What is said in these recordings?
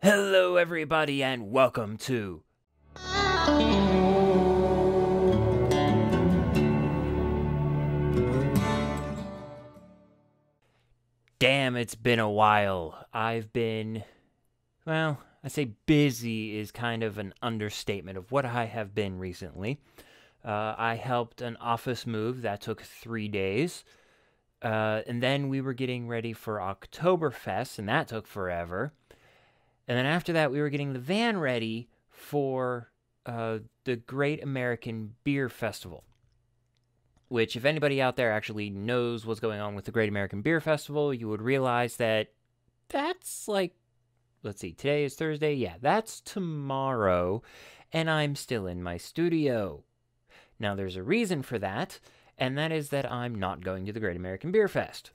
Hello, everybody, and welcome to. Damn, it's been a while. I've been. Well, I say busy is kind of an understatement of what I have been recently. Uh, I helped an office move that took three days. Uh, and then we were getting ready for Oktoberfest, and that took forever. And then after that, we were getting the van ready for uh, the Great American Beer Festival. Which, if anybody out there actually knows what's going on with the Great American Beer Festival, you would realize that that's like, let's see, today is Thursday. Yeah, that's tomorrow. And I'm still in my studio. Now, there's a reason for that, and that is that I'm not going to the Great American Beer Fest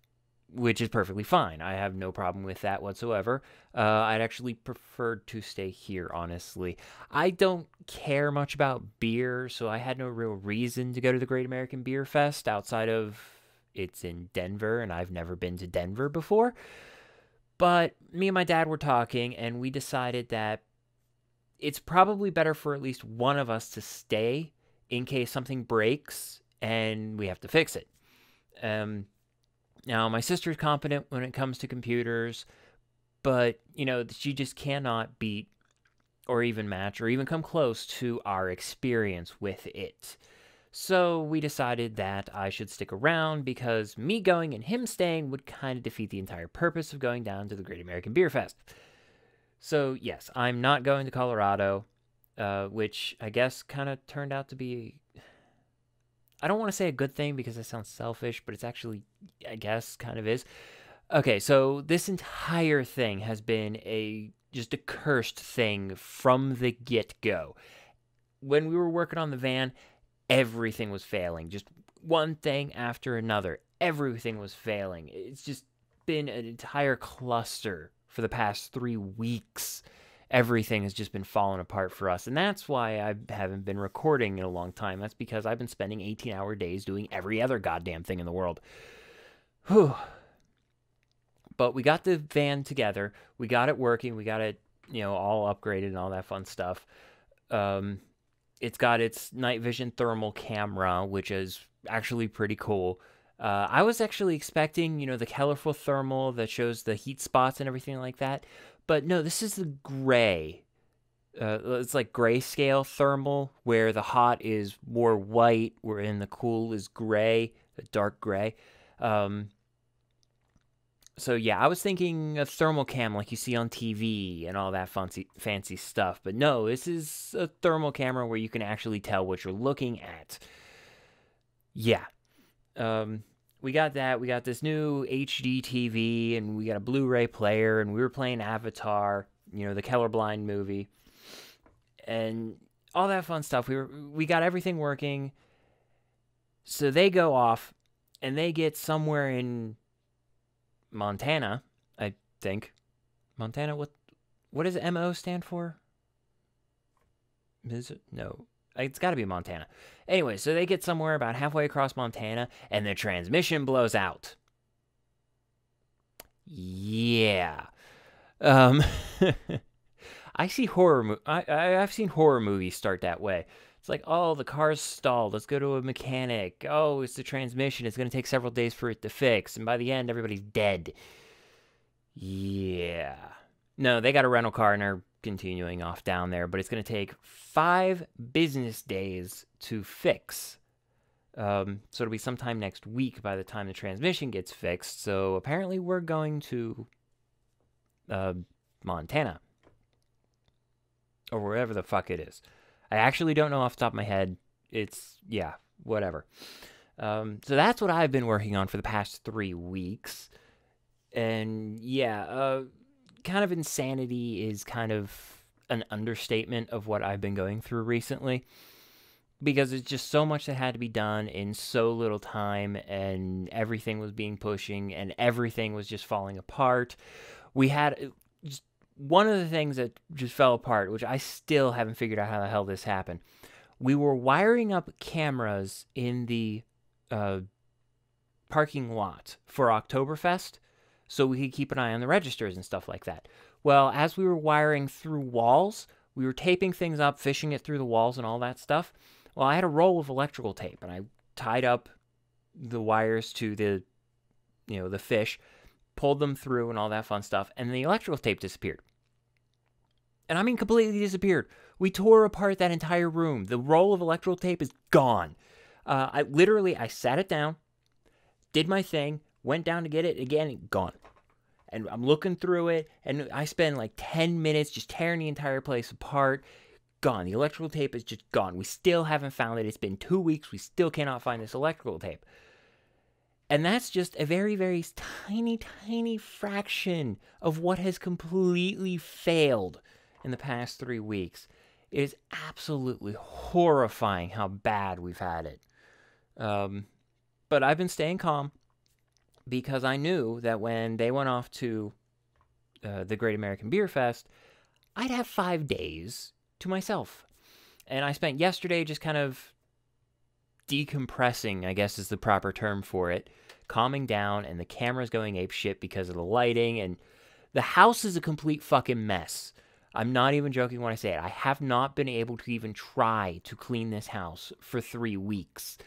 which is perfectly fine. I have no problem with that whatsoever. Uh, I'd actually prefer to stay here, honestly. I don't care much about beer, so I had no real reason to go to the Great American Beer Fest outside of it's in Denver, and I've never been to Denver before. But me and my dad were talking, and we decided that it's probably better for at least one of us to stay in case something breaks and we have to fix it. Um, now, my sister's competent when it comes to computers, but, you know, she just cannot beat or even match or even come close to our experience with it. So we decided that I should stick around because me going and him staying would kind of defeat the entire purpose of going down to the Great American Beer Fest. So, yes, I'm not going to Colorado, uh, which I guess kind of turned out to be I don't want to say a good thing because it sounds selfish, but it's actually, I guess, kind of is. Okay, so this entire thing has been a just a cursed thing from the get go. When we were working on the van, everything was failing. Just one thing after another. Everything was failing. It's just been an entire cluster for the past three weeks everything has just been falling apart for us. And that's why I haven't been recording in a long time. That's because I've been spending 18 hour days doing every other goddamn thing in the world. Whew. But we got the van together. We got it working. We got it, you know, all upgraded and all that fun stuff. Um, it's got its night vision thermal camera, which is actually pretty cool. Uh, I was actually expecting, you know, the colorful thermal that shows the heat spots and everything like that. But no, this is the gray. Uh, it's like grayscale thermal, where the hot is more white, wherein the cool is gray, the dark gray. Um, so yeah, I was thinking a thermal cam like you see on TV and all that fancy fancy stuff, but no, this is a thermal camera where you can actually tell what you're looking at. Yeah. Um, we got that. We got this new HD TV, and we got a Blu-ray player, and we were playing Avatar, you know, the Colorblind movie, and all that fun stuff. We were we got everything working. So they go off, and they get somewhere in Montana, I think. Montana. What what does MO stand for? Is it no? It's got to be Montana. Anyway, so they get somewhere about halfway across Montana and the transmission blows out. Yeah. Um I see horror mo- I, I I've seen horror movies start that way. It's like, "Oh, the car's stalled. Let's go to a mechanic. Oh, it's the transmission. It's going to take several days for it to fix, and by the end everybody's dead." Yeah. No, they got a rental car and they're continuing off down there, but it's going to take five business days to fix. Um, so it'll be sometime next week by the time the transmission gets fixed. So apparently we're going to uh, Montana or wherever the fuck it is. I actually don't know off the top of my head. It's yeah, whatever. Um, so that's what I've been working on for the past three weeks, and yeah, uh, kind of insanity is kind of an understatement of what I've been going through recently because it's just so much that had to be done in so little time and everything was being pushing and everything was just falling apart. We had uh, one of the things that just fell apart, which I still haven't figured out how the hell this happened. We were wiring up cameras in the uh, parking lot for Oktoberfest so we could keep an eye on the registers and stuff like that. Well, as we were wiring through walls, we were taping things up, fishing it through the walls, and all that stuff. Well, I had a roll of electrical tape, and I tied up the wires to the, you know, the fish, pulled them through, and all that fun stuff, and the electrical tape disappeared. And I mean, completely disappeared. We tore apart that entire room. The roll of electrical tape is gone. Uh, I literally, I sat it down, did my thing, went down to get it again, gone and I'm looking through it, and I spend like 10 minutes just tearing the entire place apart. Gone. The electrical tape is just gone. We still haven't found it. It's been two weeks. We still cannot find this electrical tape. And that's just a very, very tiny, tiny fraction of what has completely failed in the past three weeks. It is absolutely horrifying how bad we've had it. Um, but I've been staying calm because I knew that when they went off to uh, the Great American Beer Fest, I'd have five days to myself. And I spent yesterday just kind of decompressing, I guess is the proper term for it, calming down, and the camera's going ape shit because of the lighting, and the house is a complete fucking mess. I'm not even joking when I say it. I have not been able to even try to clean this house for three weeks.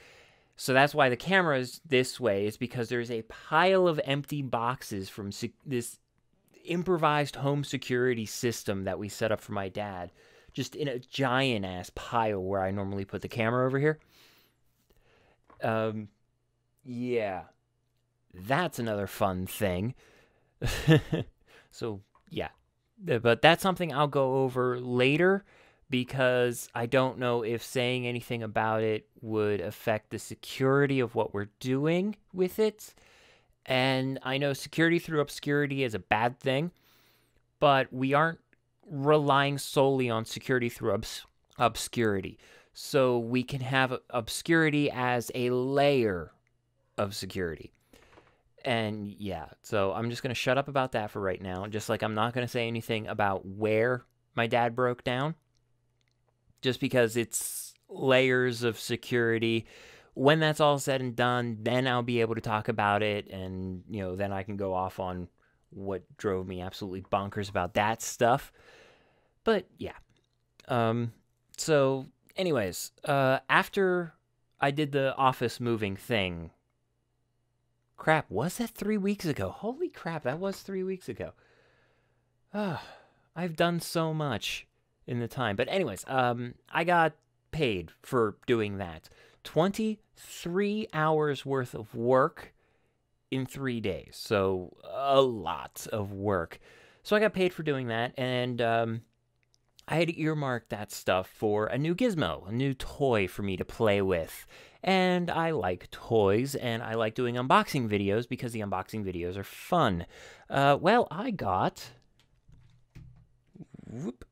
So that's why the camera is this way, is because there's a pile of empty boxes from this improvised home security system that we set up for my dad, just in a giant ass pile where I normally put the camera over here. Um, yeah, that's another fun thing. so, yeah, but that's something I'll go over later because I don't know if saying anything about it would affect the security of what we're doing with it. And I know security through obscurity is a bad thing, but we aren't relying solely on security through obs- obscurity. So we can have obscurity as a layer of security. And yeah, so I'm just going to shut up about that for right now. Just like I'm not going to say anything about where my dad broke down just because it's layers of security. When that's all said and done, then I'll be able to talk about it, and you know, then I can go off on what drove me absolutely bonkers about that stuff. But yeah, um, so anyways, uh, after I did the office moving thing, crap, was that three weeks ago? Holy crap, that was three weeks ago. Ah, I've done so much in the time. But anyways, um, I got paid for doing that. 23 hours worth of work in three days. So a lot of work. So I got paid for doing that. And um, I had earmarked that stuff for a new gizmo, a new toy for me to play with. And I like toys and I like doing unboxing videos because the unboxing videos are fun. Uh, well, I got. Whoop,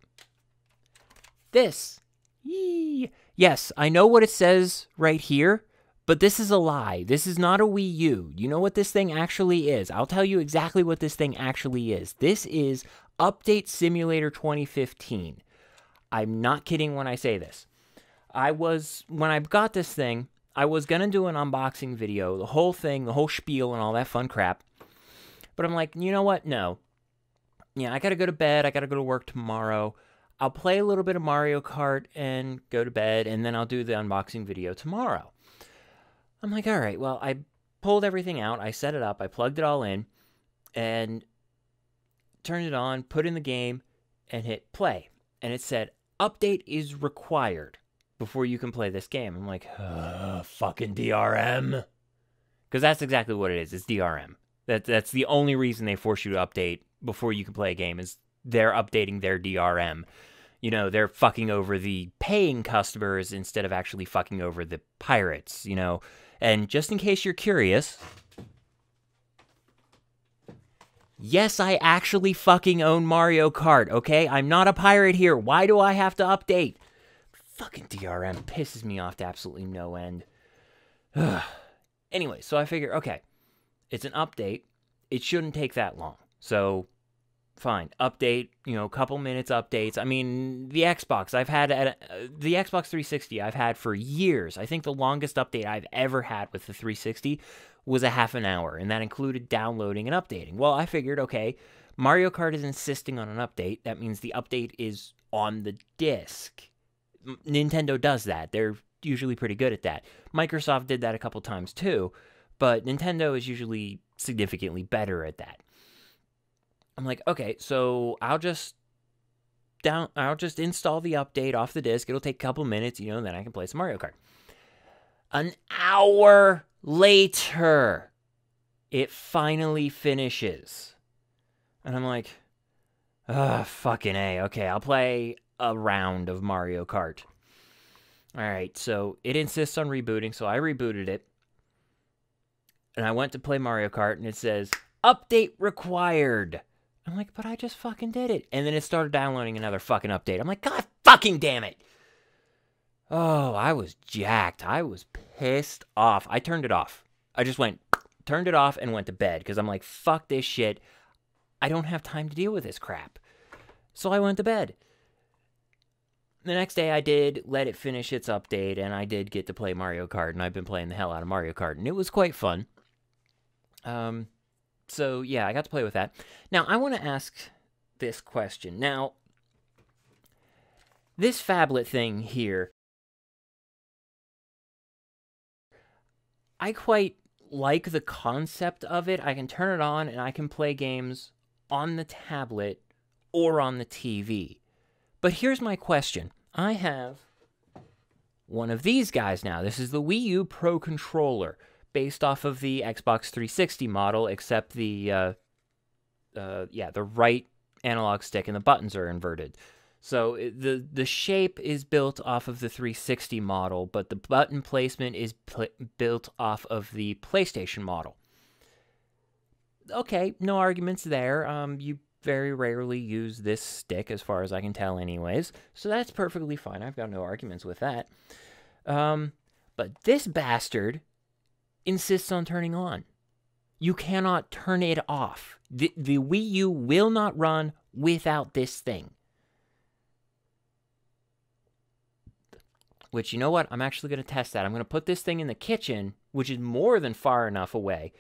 this. Yee. Yes, I know what it says right here, but this is a lie. This is not a Wii U. You know what this thing actually is? I'll tell you exactly what this thing actually is. This is Update Simulator 2015. I'm not kidding when I say this. I was, when I got this thing, I was going to do an unboxing video, the whole thing, the whole spiel, and all that fun crap. But I'm like, you know what? No. Yeah, I got to go to bed. I got to go to work tomorrow. I'll play a little bit of Mario Kart and go to bed, and then I'll do the unboxing video tomorrow. I'm like, all right, well, I pulled everything out, I set it up, I plugged it all in, and turned it on, put in the game, and hit play. And it said, update is required before you can play this game. I'm like, fucking DRM. Because that's exactly what it is. It's DRM. That, that's the only reason they force you to update before you can play a game is they're updating their DRM. You know, they're fucking over the paying customers instead of actually fucking over the pirates, you know. And just in case you're curious, yes, I actually fucking own Mario Kart, okay? I'm not a pirate here. Why do I have to update? Fucking DRM pisses me off to absolutely no end. anyway, so I figure, okay, it's an update. It shouldn't take that long. So fine update you know a couple minutes updates i mean the xbox i've had at uh, the xbox 360 i've had for years i think the longest update i've ever had with the 360 was a half an hour and that included downloading and updating well i figured okay Mario Kart is insisting on an update. That means the update is on the disc. Nintendo does that. They're usually pretty good at that. Microsoft did that a couple times too, but Nintendo is usually significantly better at that. I'm like, okay, so I'll just down I'll just install the update off the disk. It'll take a couple minutes, you know, and then I can play some Mario Kart. An hour later, it finally finishes. And I'm like, ah, fucking A. Okay, I'll play a round of Mario Kart. All right, so it insists on rebooting, so I rebooted it. And I went to play Mario Kart, and it says, update required. I'm like, but I just fucking did it. And then it started downloading another fucking update. I'm like, God fucking damn it. Oh, I was jacked. I was pissed off. I turned it off. I just went, turned it off and went to bed because I'm like, fuck this shit. I don't have time to deal with this crap. So I went to bed. The next day I did let it finish its update and I did get to play Mario Kart and I've been playing the hell out of Mario Kart and it was quite fun. Um so yeah, I got to play with that. Now, I want to ask this question. Now, this phablet thing here I quite like the concept of it. I can turn it on and I can play games on the tablet or on the TV. But here's my question I have one of these guys now. This is the Wii U Pro Controller, based off of the Xbox 360 model, except the uh, uh, yeah the right analog stick and the buttons are inverted. So the the shape is built off of the 360 model, but the button placement is pl- built off of the PlayStation model. Okay, no arguments there. Um, you very rarely use this stick, as far as I can tell, anyways. So that's perfectly fine. I've got no arguments with that. Um, but this bastard insists on turning on. You cannot turn it off. The, the Wii U will not run without this thing. Which, you know what? I'm actually going to test that. I'm going to put this thing in the kitchen, which is more than far enough away.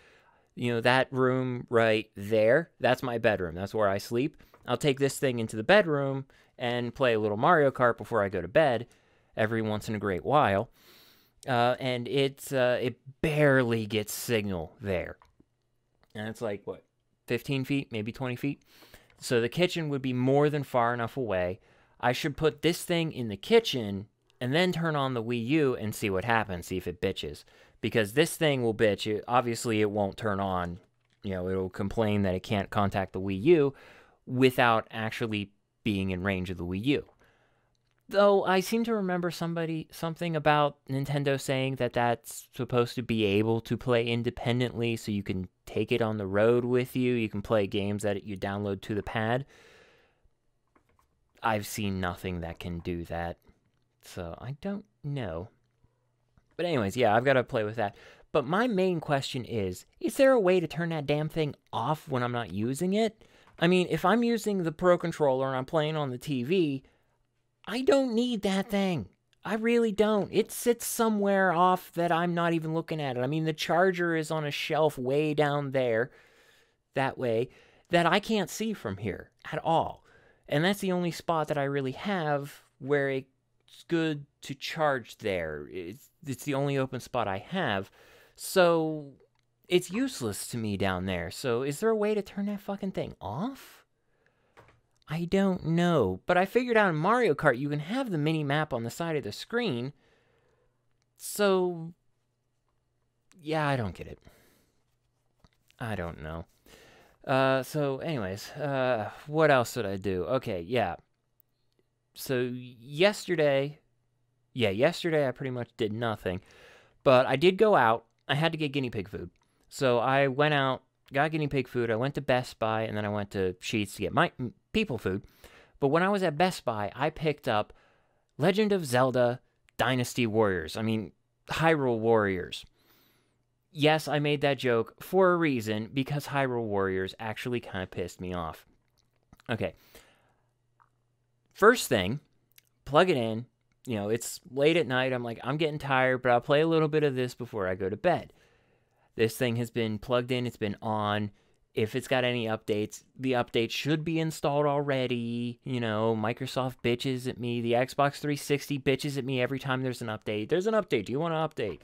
You know, that room right there, that's my bedroom. That's where I sleep. I'll take this thing into the bedroom and play a little Mario Kart before I go to bed every once in a great while. Uh, and it's uh, it barely gets signal there. And it's like, what, 15 feet, maybe 20 feet? So the kitchen would be more than far enough away. I should put this thing in the kitchen and then turn on the Wii U and see what happens, see if it bitches. Because this thing will bitch. It, obviously, it won't turn on. You know, it'll complain that it can't contact the Wii U without actually being in range of the Wii U. Though I seem to remember somebody something about Nintendo saying that that's supposed to be able to play independently, so you can take it on the road with you. You can play games that you download to the pad. I've seen nothing that can do that. So I don't know. But anyways, yeah, I've got to play with that. But my main question is, is there a way to turn that damn thing off when I'm not using it? I mean, if I'm using the Pro Controller and I'm playing on the TV, I don't need that thing. I really don't. It sits somewhere off that I'm not even looking at it. I mean, the charger is on a shelf way down there, that way, that I can't see from here at all. And that's the only spot that I really have where it's good to charge there. It's, it's the only open spot I have. So it's useless to me down there. So is there a way to turn that fucking thing off? I don't know. But I figured out in Mario Kart you can have the mini map on the side of the screen. So yeah, I don't get it. I don't know. Uh, so anyways, uh, what else did I do? Okay, yeah so yesterday, yeah, yesterday I pretty much did nothing, but I did go out. I had to get guinea pig food, so I went out, got guinea pig food. I went to Best Buy, and then I went to Sheetz to get my people food. But when I was at Best Buy, I picked up Legend of Zelda Dynasty Warriors. I mean, Hyrule Warriors. Yes, I made that joke for a reason because Hyrule Warriors actually kind of pissed me off. Okay, First thing, plug it in. You know, it's late at night. I'm like, I'm getting tired, but I'll play a little bit of this before I go to bed. This thing has been plugged in, it's been on. If it's got any updates, the update should be installed already. You know, Microsoft bitches at me. The Xbox 360 bitches at me every time there's an update. There's an update. Do you want to update?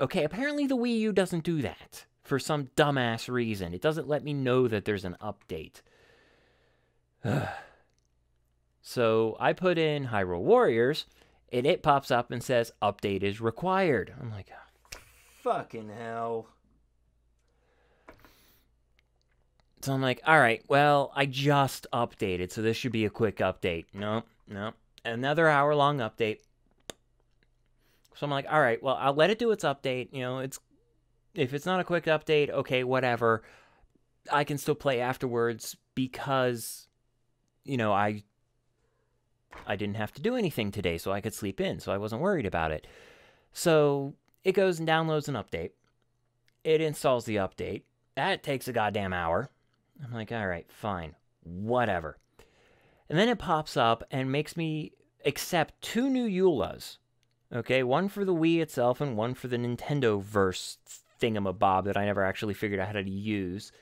Okay, apparently the Wii U doesn't do that for some dumbass reason. It doesn't let me know that there's an update. so I put in Hyrule Warriors, and it pops up and says update is required. I'm like, fucking hell. So I'm like, all right, well, I just updated, so this should be a quick update. No, no. Another hour long update. So I'm like, all right, well, I'll let it do its update. You know, it's if it's not a quick update, okay, whatever. I can still play afterwards because you know, I I didn't have to do anything today, so I could sleep in, so I wasn't worried about it. So it goes and downloads an update. It installs the update. That takes a goddamn hour. I'm like, all right, fine, whatever. And then it pops up and makes me accept two new EULAs. Okay, one for the Wii itself and one for the Nintendo verse thingamabob that I never actually figured out how to use.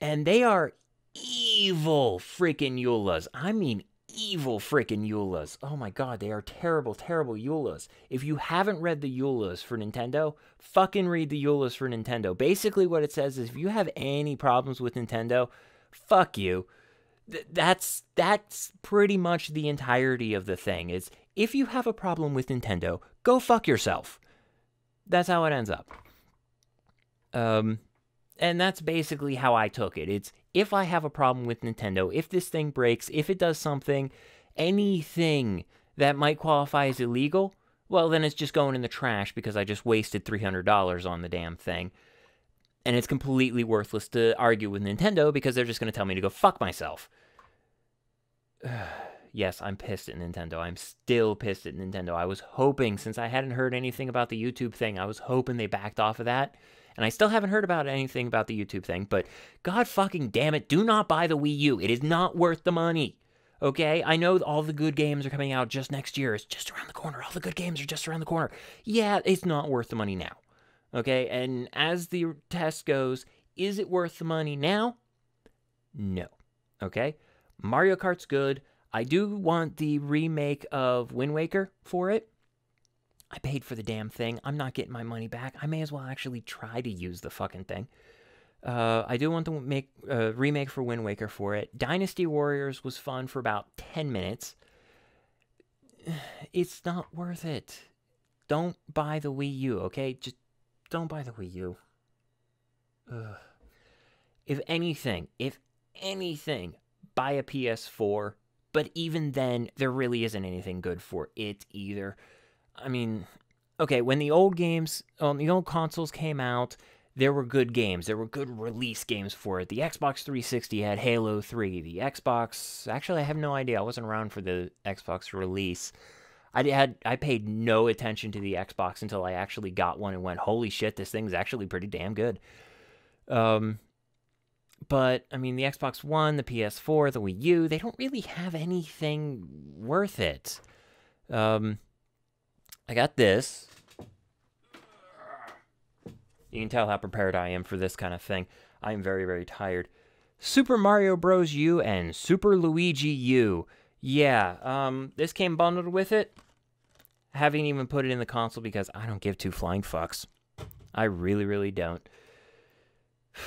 And they are evil freaking EULAs. I mean, evil freaking EULAs. Oh my god, they are terrible, terrible EULAs. If you haven't read the EULAs for Nintendo, fucking read the EULAs for Nintendo. Basically, what it says is if you have any problems with Nintendo, fuck you. Th- that's that's pretty much the entirety of the thing. Is if you have a problem with Nintendo, go fuck yourself. That's how it ends up. Um, and that's basically how I took it. It's if I have a problem with Nintendo, if this thing breaks, if it does something, anything that might qualify as illegal, well, then it's just going in the trash because I just wasted $300 on the damn thing. And it's completely worthless to argue with Nintendo because they're just going to tell me to go fuck myself. yes, I'm pissed at Nintendo. I'm still pissed at Nintendo. I was hoping, since I hadn't heard anything about the YouTube thing, I was hoping they backed off of that and I still haven't heard about anything about the YouTube thing, but god fucking damn it, do not buy the Wii U. It is not worth the money. Okay? I know all the good games are coming out just next year. It's just around the corner. All the good games are just around the corner. Yeah, it's not worth the money now. Okay? And as the test goes, is it worth the money now? No. Okay? Mario Kart's good. I do want the remake of Wind Waker for it. I paid for the damn thing. I'm not getting my money back. I may as well actually try to use the fucking thing. Uh, I do want to make a uh, remake for Wind Waker for it. Dynasty Warriors was fun for about 10 minutes. It's not worth it. Don't buy the Wii U, okay? Just don't buy the Wii U. Ugh. If anything, if anything, buy a PS4. But even then, there really isn't anything good for it either. I mean, okay, when the old games, um, the old consoles came out, there were good games. There were good release games for it. The Xbox 360 had Halo 3. The Xbox, actually, I have no idea. I wasn't around for the Xbox release. I had I paid no attention to the Xbox until I actually got one and went, "Holy shit, this thing's actually pretty damn good." Um, but I mean, the Xbox One, the PS4, the Wii U, they don't really have anything worth it. Um, I got this. You can tell how prepared I am for this kind of thing. I am very, very tired. Super Mario Bros. U and Super Luigi U. Yeah, um, this came bundled with it. I haven't even put it in the console because I don't give two flying fucks. I really, really don't.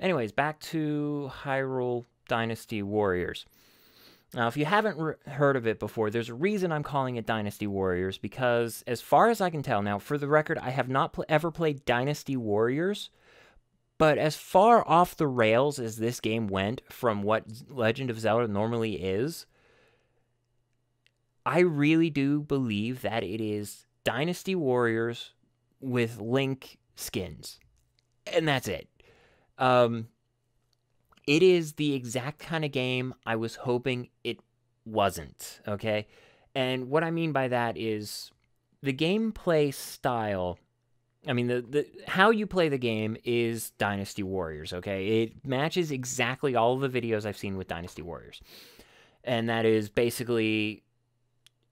Anyways, back to Hyrule Dynasty Warriors. Now, if you haven't re- heard of it before, there's a reason I'm calling it Dynasty Warriors because, as far as I can tell, now for the record, I have not pl- ever played Dynasty Warriors, but as far off the rails as this game went from what Legend of Zelda normally is, I really do believe that it is Dynasty Warriors with Link skins. And that's it. Um, it is the exact kind of game I was hoping it wasn't, okay? And what I mean by that is the gameplay style I mean the, the how you play the game is Dynasty Warriors, okay? It matches exactly all the videos I've seen with Dynasty Warriors. And that is basically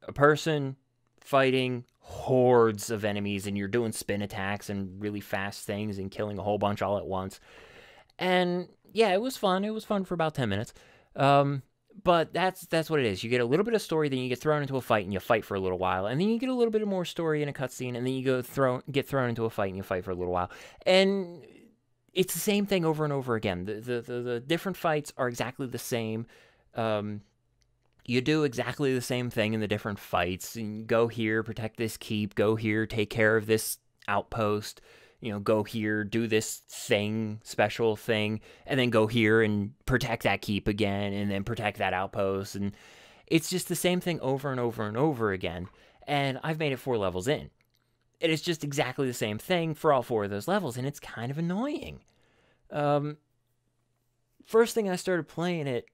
a person fighting hordes of enemies and you're doing spin attacks and really fast things and killing a whole bunch all at once. And yeah, it was fun. It was fun for about 10 minutes. Um, but that's that's what it is. You get a little bit of story, then you get thrown into a fight and you fight for a little while, and then you get a little bit more story in a cutscene, and then you go throw get thrown into a fight and you fight for a little while, and it's the same thing over and over again. The the the, the different fights are exactly the same. Um, you do exactly the same thing in the different fights. And go here, protect this keep. Go here, take care of this outpost. You know, go here, do this thing, special thing, and then go here and protect that keep again, and then protect that outpost. And it's just the same thing over and over and over again. And I've made it four levels in. It is just exactly the same thing for all four of those levels, and it's kind of annoying. Um, first thing I started playing it,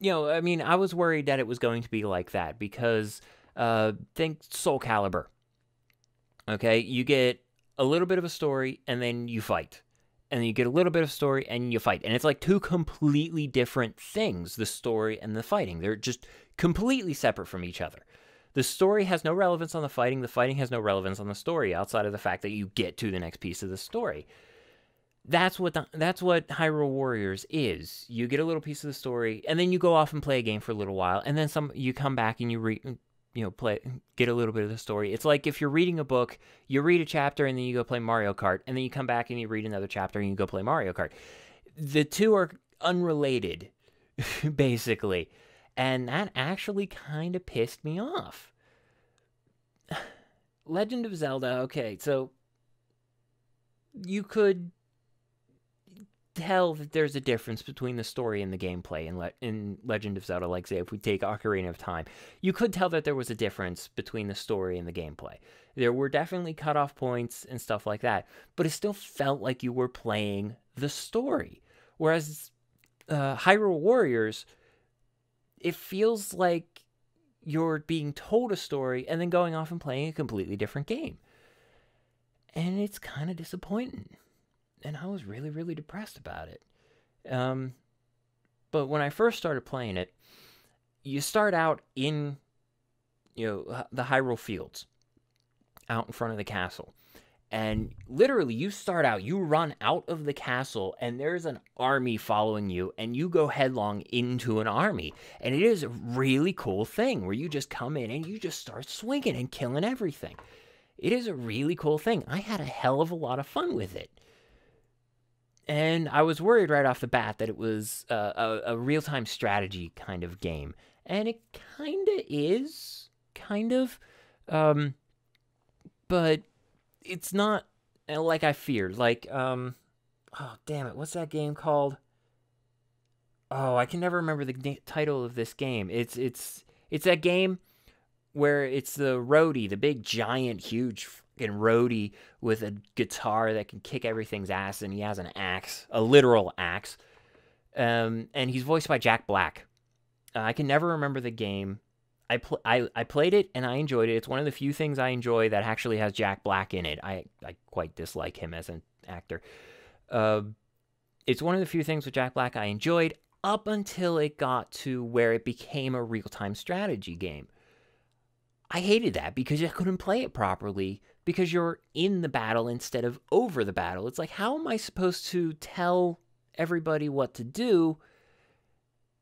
you know, I mean, I was worried that it was going to be like that because uh, think Soul Calibur. Okay, you get a little bit of a story and then you fight. And then you get a little bit of story and you fight. And it's like two completely different things, the story and the fighting. They're just completely separate from each other. The story has no relevance on the fighting, the fighting has no relevance on the story outside of the fact that you get to the next piece of the story that's what the, that's what Hyrule Warriors is. You get a little piece of the story, and then you go off and play a game for a little while, and then some. You come back and you read, you know, play, get a little bit of the story. It's like if you're reading a book, you read a chapter, and then you go play Mario Kart, and then you come back and you read another chapter, and you go play Mario Kart. The two are unrelated, basically, and that actually kind of pissed me off. Legend of Zelda. Okay, so you could tell that there's a difference between the story and the gameplay in, Le- in Legend of Zelda. Like, say, if we take Ocarina of Time, you could tell that there was a difference between the story and the gameplay. There were definitely cutoff points and stuff like that, but it still felt like you were playing the story. Whereas uh, Hyrule Warriors, it feels like you're being told a story and then going off and playing a completely different game. And it's kind of disappointing and I was really, really depressed about it. Um, but when I first started playing it, you start out in, you know, the Hyrule Fields, out in front of the castle. And literally, you start out, you run out of the castle, and there's an army following you, and you go headlong into an army. And it is a really cool thing where you just come in and you just start swinging and killing everything. It is a really cool thing. I had a hell of a lot of fun with it and I was worried right off the bat that it was a, a, a real time strategy kind of game, and it kind of is, kind of, um, but it's not uh, like I feared. Like, um, oh damn it, what's that game called? Oh, I can never remember the title of this game. It's it's it's that game where it's the roadie, the big giant huge fucking roadie with a guitar that can kick everything's ass, and he has an axe, a literal axe. Um, and he's voiced by Jack Black. Uh, I can never remember the game. I, pl- I I played it and I enjoyed it. It's one of the few things I enjoy that actually has Jack Black in it. I, I quite dislike him as an actor. Uh, it's one of the few things with Jack Black I enjoyed up until it got to where it became a real time strategy game. I hated that because I couldn't play it properly because you're in the battle instead of over the battle. It's like, how am I supposed to tell everybody what to do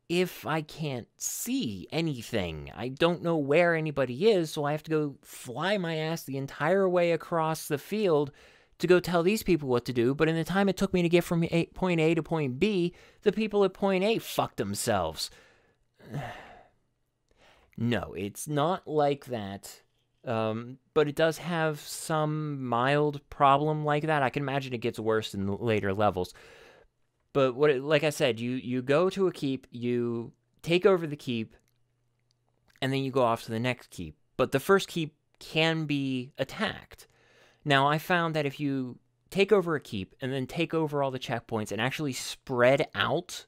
if I can't see anything? I don't know where anybody is, so I have to go fly my ass the entire way across the field to go tell these people what to do. But in the time it took me to get from point A to point B, the people at point A fucked themselves. no, it's not like that um, but it does have some mild problem like that. I can imagine it gets worse in the later levels. But what, it, like I said, you you go to a keep, you take over the keep, and then you go off to the next keep. But the first keep can be attacked. Now I found that if you take over a keep and then take over all the checkpoints and actually spread out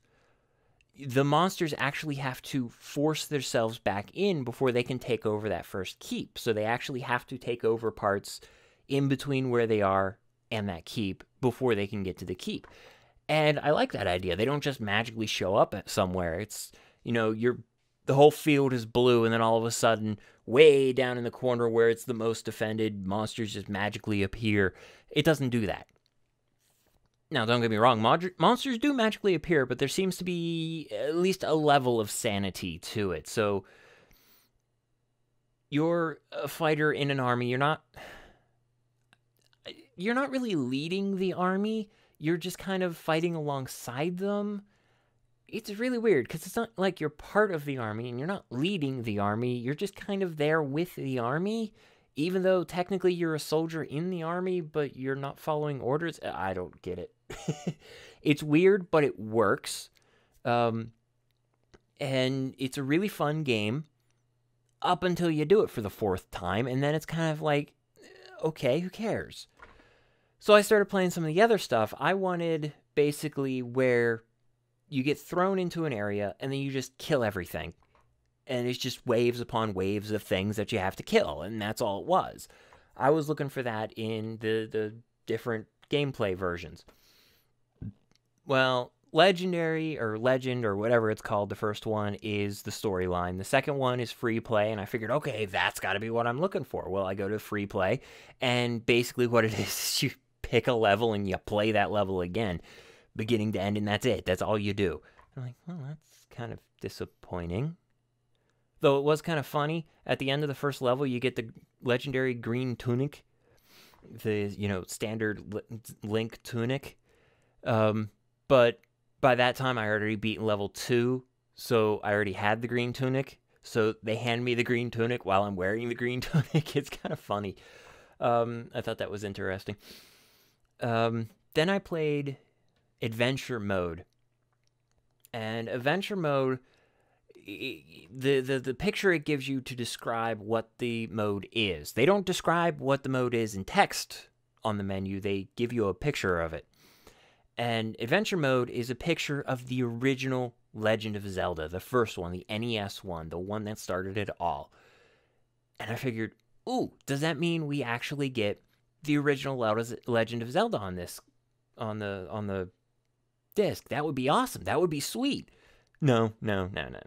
the monsters actually have to force themselves back in before they can take over that first keep. So they actually have to take over parts in between where they are and that keep before they can get to the keep. And I like that idea. They don't just magically show up somewhere. It's, you know, you're the whole field is blue, and then all of a sudden, way down in the corner where it's the most defended, monsters just magically appear. It doesn't do that. Now, don't get me wrong, monsters do magically appear, but there seems to be at least a level of sanity to it. So, you're a fighter in an army. You're not. You're not really leading the army. You're just kind of fighting alongside them it's really weird because it's not like you're part of the army and you're not leading the army. You're just kind of there with the army, even though technically you're a soldier in the army, but you're not following orders. I don't get it. it's weird, but it works. Um, and it's a really fun game up until you do it for the fourth time, and then it's kind of like, okay, who cares? So I started playing some of the other stuff. I wanted basically where you get thrown into an area and then you just kill everything. And it's just waves upon waves of things that you have to kill, and that's all it was. I was looking for that in the the different gameplay versions. Well, Legendary or Legend or whatever it's called, the first one is the storyline. The second one is free play, and I figured, okay, that's got to be what I'm looking for. Well, I go to free play, and basically what it is is you pick a level and you play that level again beginning to end, and that's it. That's all you do. I'm like, well, that's kind of disappointing. Though it was kind of funny. At the end of the first level, you get the legendary green tunic, the you know standard Link tunic. Um, but by that time, I already beaten level two, so I already had the green tunic. So they hand me the green tunic while I'm wearing the green tunic. It's kind of funny. Um, I thought that was interesting. Um, then I played adventure mode. And adventure mode the, the the picture it gives you to describe what the mode is. They don't describe what the mode is in text on the menu. They give you a picture of it. And adventure mode is a picture of the original Legend of Zelda, the first one, the NES one, the one that started it all. And I figured, ooh, does that mean we actually get the original Legend of Zelda on this on the on the disc. That would be awesome. That would be sweet. No, no, no, no, no,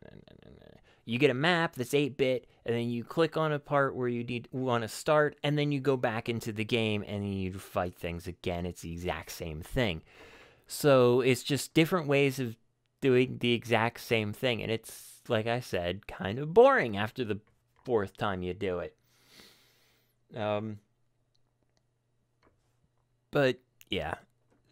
no, no. You get a map that's 8 bit, and then you click on a part where you need want to start, and then you go back into the game and you fight things again. It's the exact same thing. So it's just different ways of doing the exact same thing. And it's, like I said, kind of boring after the fourth time you do it. Um, but yeah,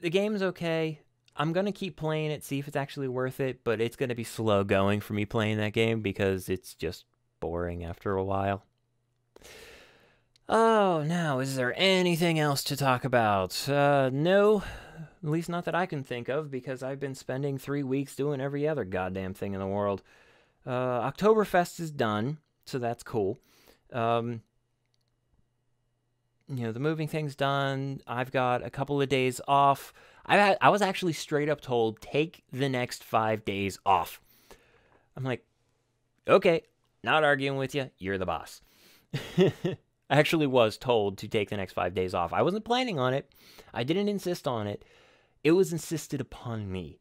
the game's okay. I'm going to keep playing it, see if it's actually worth it, but it's going to be slow going for me playing that game because it's just boring after a while. Oh, now, is there anything else to talk about? Uh, no, at least not that I can think of because I've been spending three weeks doing every other goddamn thing in the world. Uh, Oktoberfest is done, so that's cool. Um, you know, the moving thing's done. I've got a couple of days off. I had, I was actually straight up told take the next five days off. I'm like, okay, not arguing with you. You're the boss. I actually was told to take the next five days off. I wasn't planning on it. I didn't insist on it. It was insisted upon me.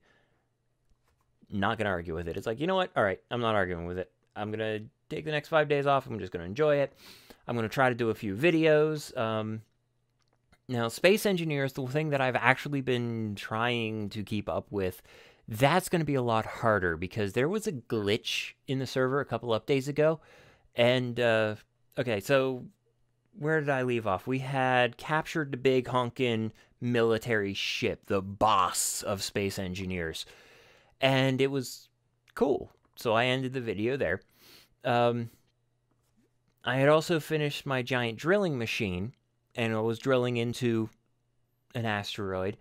Not gonna argue with it. It's like, you know what? All right, I'm not arguing with it. I'm gonna take the next five days off. I'm just gonna enjoy it. I'm gonna try to do a few videos. Um, now, Space Engineers, the thing that I've actually been trying to keep up with, that's going to be a lot harder because there was a glitch in the server a couple updates ago. And, uh, okay, so where did I leave off? We had captured the big honkin' military ship, the boss of Space Engineers. And it was cool. So I ended the video there. Um, I had also finished my giant drilling machine and I was drilling into an asteroid.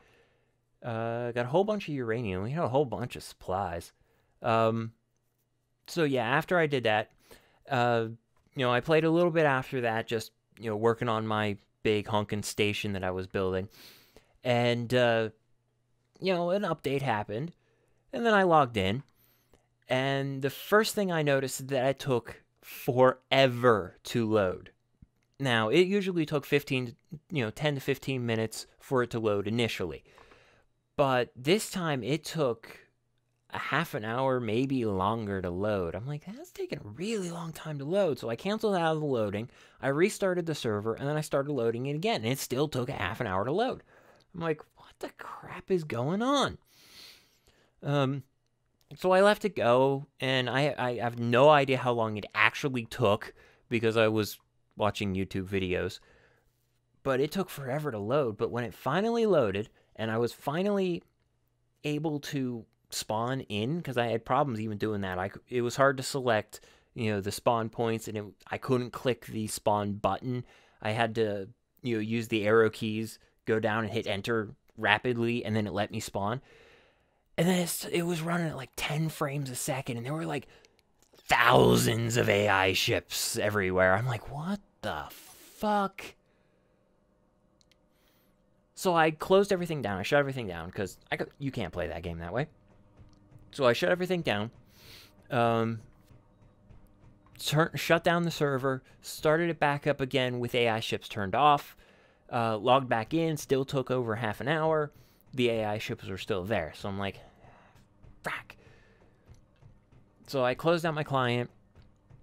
Uh, got a whole bunch of uranium. We had a whole bunch of supplies. Um, so yeah, after I did that, uh, you know, I played a little bit after that, just you know, working on my big honkin' station that I was building, and uh, you know, an update happened, and then I logged in, and the first thing I noticed is that it took forever to load. Now, it usually took 15, you know, 10 to 15 minutes for it to load initially. But this time it took a half an hour, maybe longer to load. I'm like, that's taking a really long time to load. So I canceled out of the loading. I restarted the server and then I started loading it again. And it still took a half an hour to load. I'm like, what the crap is going on? Um, so I left it go, and I, I have no idea how long it actually took because I was watching YouTube videos. But it took forever to load. But when it finally loaded, and I was finally able to spawn in because I had problems even doing that. I it was hard to select, you know, the spawn points, and it, I couldn't click the spawn button. I had to, you know, use the arrow keys, go down and hit enter rapidly, and then it let me spawn. And then it was running at like 10 frames a second, and there were like thousands of AI ships everywhere. I'm like, what the fuck? So I closed everything down. I shut everything down because you can't play that game that way. So I shut everything down. Um, turn, shut down the server, started it back up again with AI ships turned off. Uh, logged back in, still took over half an hour. The AI ships were still there. So I'm like, frack. So I closed out my client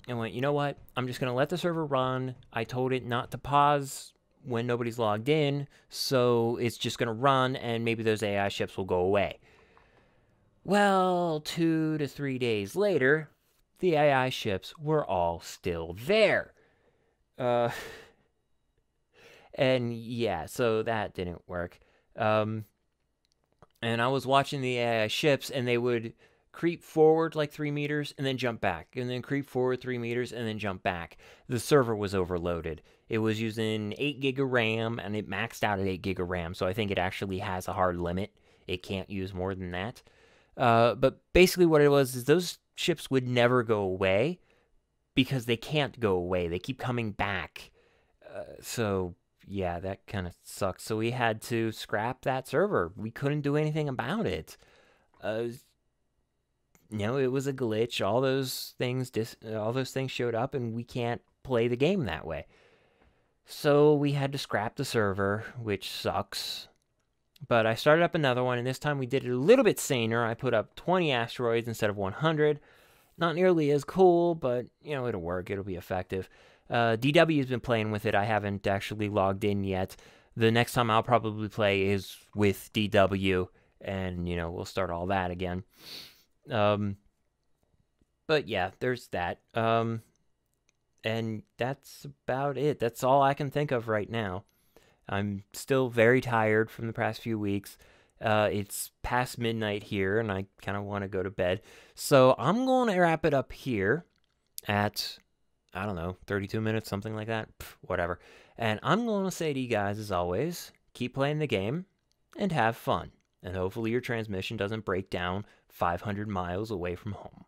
and went, you know what? I'm just going to let the server run. I told it not to pause when nobody's logged in, so it's just going to run and maybe those AI ships will go away. Well, two to three days later, the AI ships were all still there. Uh, and yeah, so that didn't work. Um, and I was watching the AI ships, and they would creep forward like three meters and then jump back, and then creep forward three meters and then jump back. The server was overloaded. It was using 8 gig of RAM, and it maxed out at 8 gig of RAM, so I think it actually has a hard limit. It can't use more than that. Uh, but basically, what it was is those ships would never go away because they can't go away. They keep coming back. Uh, so yeah, that kind of sucks. So we had to scrap that server. We couldn't do anything about it. Uh, you know, it was a glitch. All those things, dis- all those things showed up, and we can't play the game that way. So we had to scrap the server, which sucks. But I started up another one, and this time we did it a little bit saner. I put up 20 asteroids instead of 100. Not nearly as cool, but, you know, it'll work. It'll be effective. Uh, DW has been playing with it. I haven't actually logged in yet. The next time I'll probably play is with DW, and, you know, we'll start all that again. Um, but yeah, there's that. Um, and that's about it. That's all I can think of right now. I'm still very tired from the past few weeks. Uh, it's past midnight here, and I kind of want to go to bed. So I'm going to wrap it up here at, I don't know, 32 minutes, something like that. Whatever. And I'm going to say to you guys, as always, keep playing the game and have fun. And hopefully your transmission doesn't break down 500 miles away from home.